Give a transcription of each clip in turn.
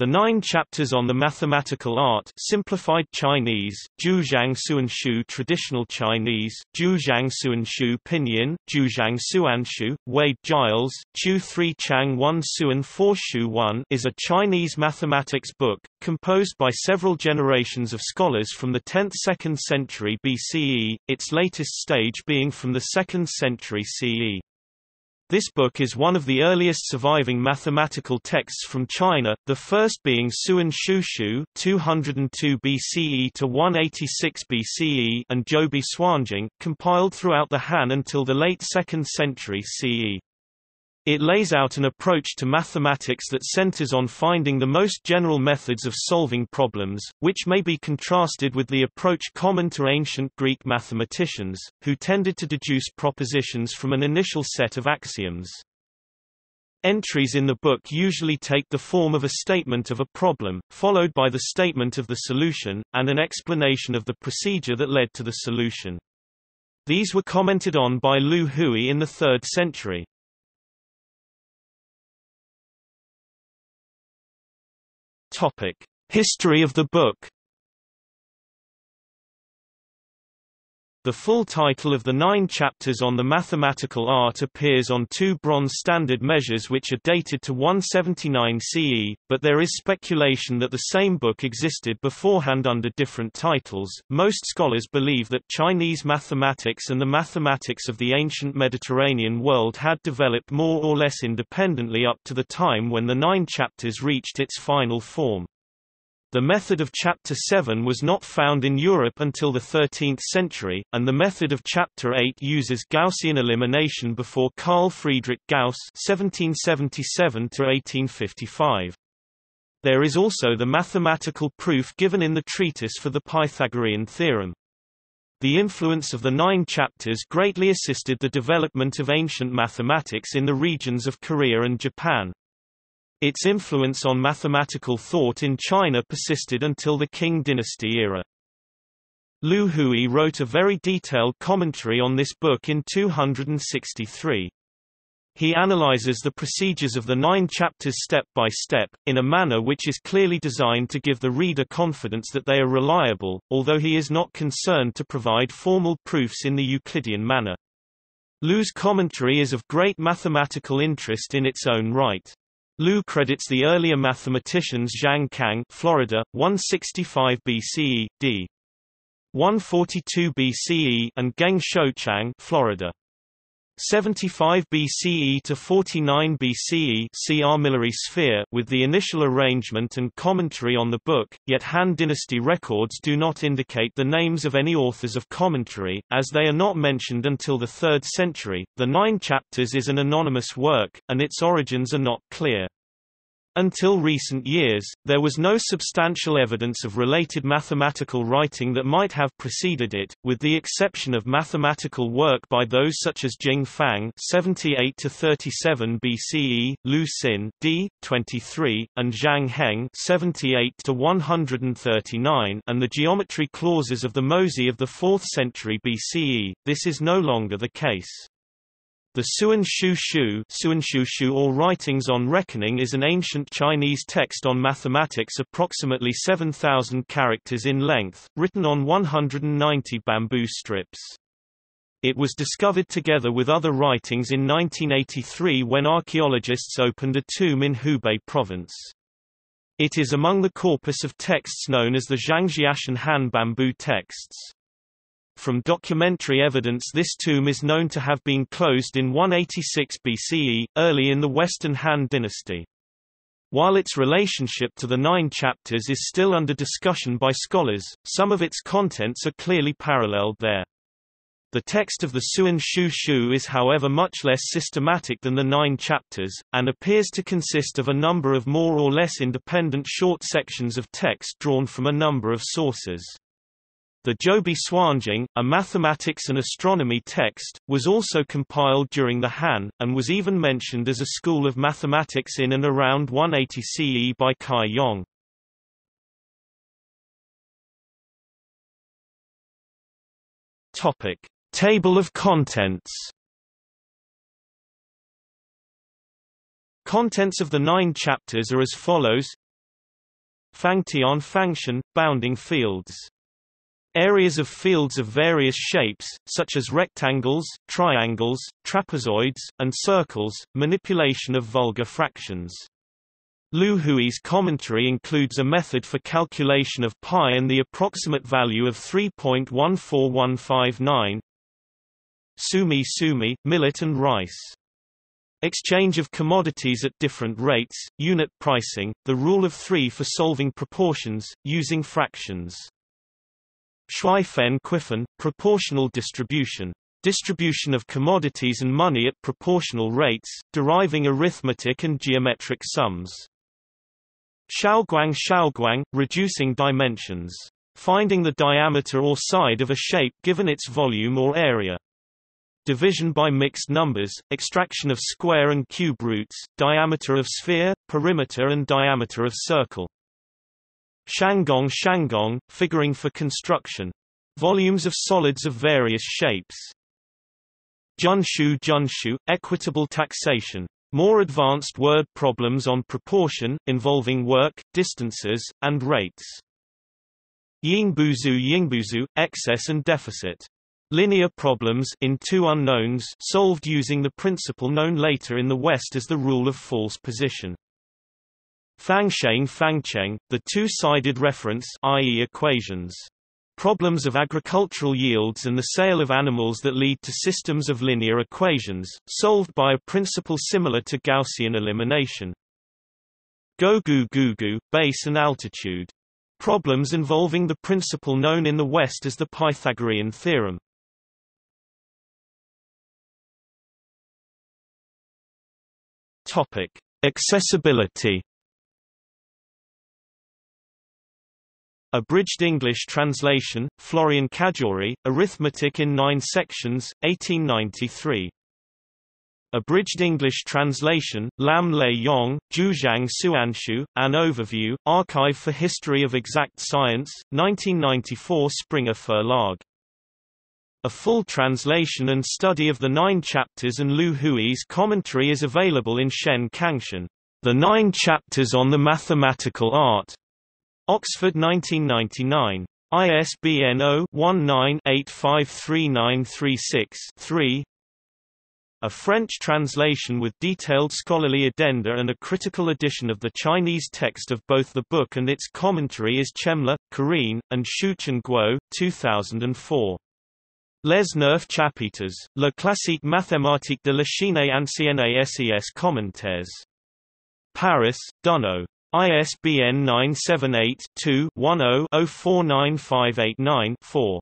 The nine chapters on the mathematical art simplified Chinese, Jiuzhang Suanshu traditional Chinese, Jiuzhang Suanshu pinyin, Jiuzhang Suanshu, Wade Giles, Chu 3 Chang 1 Suan 4 Shu 1 is a Chinese mathematics book, composed by several generations of scholars from the 10th–2nd century BCE, its latest stage being from the 2nd century CE. This book is one of the earliest surviving mathematical texts from China, the first being Suan Shushu 202 BCE to 186 BCE and Zhoubi Suanjing, compiled throughout the Han until the late 2nd century CE. It lays out an approach to mathematics that centers on finding the most general methods of solving problems, which may be contrasted with the approach common to ancient Greek mathematicians, who tended to deduce propositions from an initial set of axioms. Entries in the book usually take the form of a statement of a problem, followed by the statement of the solution, and an explanation of the procedure that led to the solution. These were commented on by Liu Hui in the 3rd century. Topic: History of the book. The full title of the nine chapters on the mathematical art appears on two bronze standard measures which are dated to 179 CE, but there is speculation that the same book existed beforehand under different titles. Most scholars believe that Chinese mathematics and the mathematics of the ancient Mediterranean world had developed more or less independently up to the time when the nine chapters reached its final form. The method of Chapter 7 was not found in Europe until the 13th century, and the method of Chapter 8 uses Gaussian elimination before Carl Friedrich Gauss (1777–1855). There is also the mathematical proof given in the treatise for the Pythagorean theorem. The influence of the nine chapters greatly assisted the development of ancient mathematics in the regions of Korea and Japan. Its influence on mathematical thought in China persisted until the Qing dynasty era. Liu Hui wrote a very detailed commentary on this book in 263. He analyzes the procedures of the nine chapters step by step, in a manner which is clearly designed to give the reader confidence that they are reliable, although he is not concerned to provide formal proofs in the Euclidean manner. Liu's commentary is of great mathematical interest in its own right. Liu credits the earlier mathematicians Zhang Kang Florida, 165 BCE, d. 142 BCE and Geng Shouchang Florida. 75 BCE to 49 BCE see armillary sphere with the initial arrangement and commentary on the book, yet Han dynasty records do not indicate the names of any authors of commentary, as they are not mentioned until the 3rd century. The Nine Chapters is an anonymous work, and its origins are not clear. Until recent years, there was no substantial evidence of related mathematical writing that might have preceded it, with the exception of mathematical work by those such as Jing Fang (78–37 BCE), Liu Xin (d. 23), and Zhang Heng (78–139), and the geometry clauses of the Mozi of the 4th century BCE. This is no longer the case. The Suan Shu Shu, Suan Shu Shu or Writings on Reckoning is an ancient Chinese text on mathematics approximately 7,000 characters in length, written on 190 bamboo strips. It was discovered together with other writings in 1983 when archaeologists opened a tomb in Hubei province. It is among the corpus of texts known as the Zhangjiashan Han bamboo texts. From documentary evidence this tomb is known to have been closed in 186 BCE, early in the Western Han dynasty. While its relationship to the nine chapters is still under discussion by scholars, some of its contents are clearly paralleled there. The text of the Suan Shu Shu is however much less systematic than the nine chapters, and appears to consist of a number of more or less independent short sections of text drawn from a number of sources. The Zhoubi Suanjing, a mathematics and astronomy text, was also compiled during the Han, and was even mentioned as a school of mathematics in and around 180 CE by Cai Yong. Topic. Table of contents Contents of the nine chapters are as follows Fangtian function, bounding fields. Areas of fields of various shapes, such as rectangles, triangles, trapezoids, and circles, manipulation of vulgar fractions. Liu Hui's commentary includes a method for calculation of pi and the approximate value of 3.14159. Sumi Sumi, millet and rice. Exchange of commodities at different rates, unit pricing, the rule of three for solving proportions, using fractions. Shui-Fen Cuifen, proportional distribution. Distribution of commodities and money at proportional rates, deriving arithmetic and geometric sums. Xiaoguang Xiaoguang, reducing dimensions. Finding the diameter or side of a shape given its volume or area. Division by mixed numbers, extraction of square and cube roots, diameter of sphere, perimeter and diameter of circle. Shangong Shangong, figuring for construction. Volumes of solids of various shapes. Junshu Junshu, equitable taxation. More advanced word problems on proportion, involving work, distances, and rates. Yingbuzu Yingbuzu, excess and deficit. Linear problems in two unknowns solved using the principle known later in the West as the rule of false position. Fangsheng Fangcheng, the two-sided reference i.e. equations. Problems of agricultural yields and the sale of animals that lead to systems of linear equations, solved by a principle similar to Gaussian elimination. Gogu Gugu, base and altitude. Problems involving the principle known in the West as the Pythagorean theorem. Topic: Accessibility Abridged English translation, Florian Cajori, Arithmetic in Nine Sections, 1893. Abridged English translation, Lam Lay Yong, Jiuzhang Suanshu, An Overview, Archive for History of Exact Science, 1994 Springer Verlag. A full translation and study of the nine chapters and Liu Hui's commentary is available in Shen Kangshen, The Nine Chapters on the Mathematical Art, Oxford 1999. ISBN 0-19-853936-3 A French translation with detailed scholarly addenda and a critical edition of the Chinese text of both the book and its commentary is Chemla, Karine, and Shuchen Guo, 2004. Les neuf chapitres, Le classique mathématique de la Chine ancienne et ses commentaires. Paris, Dunod. ISBN 978-2-10-049589-4.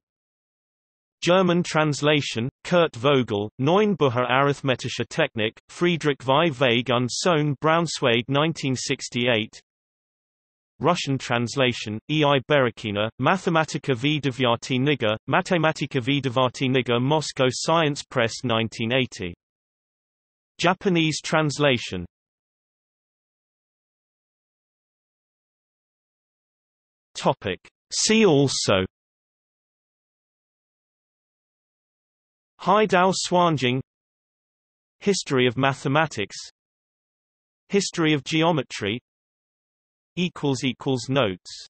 German translation, Kurt Vogel, Neun Bucher Arithmetische Technik, Friedrich V. Vague und Sohn Braunschweig 1968 Russian translation, E. I. Berezkina, Mathematika v Devyaty Niga, Matematika v Devyaty Niga Moscow Science Press 1980. Japanese translation, Topic. See also Haidao Suanjing History of mathematics History of geometry Notes